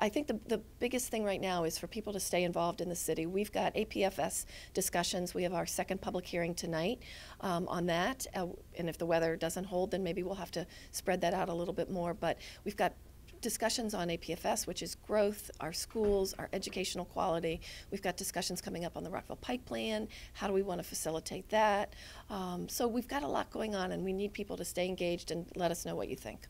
I think the, the biggest thing right now is for people to stay involved in the city. We've got APFS discussions. We have our second public hearing tonight um, on that. Uh, and if the weather doesn't hold, then maybe we'll have to spread that out a little bit more. But we've got discussions on APFS, which is growth, our schools, our educational quality. We've got discussions coming up on the Rockville Pike Plan. How do we want to facilitate that? Um, so we've got a lot going on, and we need people to stay engaged and let us know what you think.